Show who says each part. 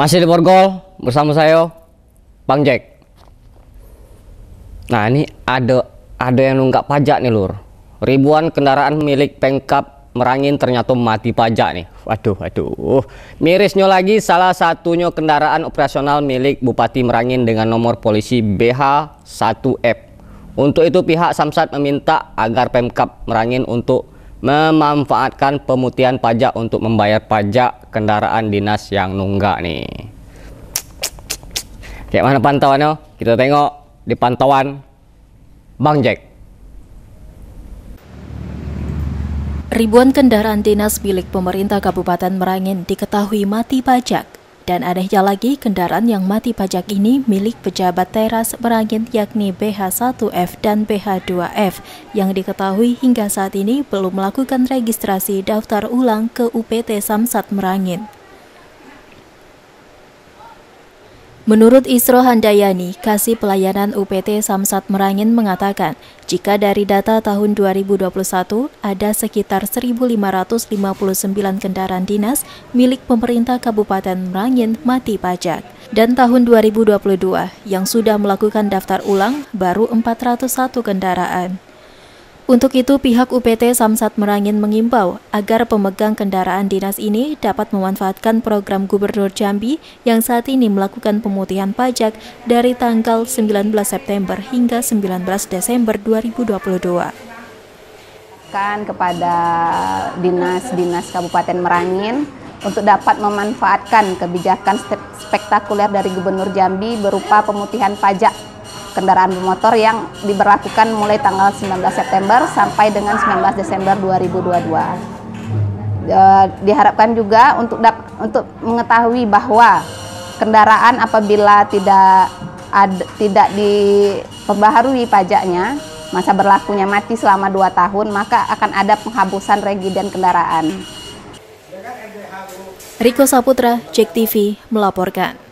Speaker 1: Masih di Borgol bersama saya Bang Jack. Nah ini ada ada yang nunggak pajak nih lur. Ribuan kendaraan milik Pengkap Merangin ternyata mati pajak nih. Waduh, waduh. Mirisnya lagi salah satunya kendaraan operasional milik Bupati Merangin dengan nomor polisi BH1F. Untuk itu pihak Samsat meminta agar Pemkap Merangin untuk memanfaatkan pemutihan pajak untuk membayar pajak kendaraan dinas yang nunggak nih. Kayak mana pantauannya? Kita tengok di pantauan Bang Jack.
Speaker 2: Ribuan kendaraan dinas milik pemerintah Kabupaten Merangin diketahui mati pajak. Dan anehnya lagi, kendaraan yang mati pajak ini milik pejabat teras Merangin yakni BH1F dan BH2F yang diketahui hingga saat ini belum melakukan registrasi daftar ulang ke UPT Samsat Merangin. Menurut Isro Handayani, Kasih Pelayanan UPT Samsat Merangin mengatakan, jika dari data tahun 2021 ada sekitar 1.559 kendaraan dinas milik pemerintah Kabupaten Merangin mati pajak. Dan tahun 2022 yang sudah melakukan daftar ulang baru 401 kendaraan. Untuk itu, pihak UPT Samsat Merangin mengimbau agar pemegang kendaraan dinas ini dapat memanfaatkan program Gubernur Jambi yang saat ini melakukan pemutihan pajak dari tanggal 19 September hingga 19 Desember 2022.
Speaker 3: Kan kepada dinas-dinas Kabupaten Merangin untuk dapat memanfaatkan kebijakan spektakuler dari Gubernur Jambi berupa pemutihan pajak kendaraan bermotor yang diberlakukan mulai tanggal 19 September sampai dengan 19 Desember 2022. diharapkan juga untuk untuk mengetahui bahwa kendaraan apabila tidak ad, tidak diperbaharui pajaknya masa berlakunya mati selama 2 tahun maka akan ada penghapusan regiden kendaraan.
Speaker 2: Riko Saputra, Cek TV melaporkan.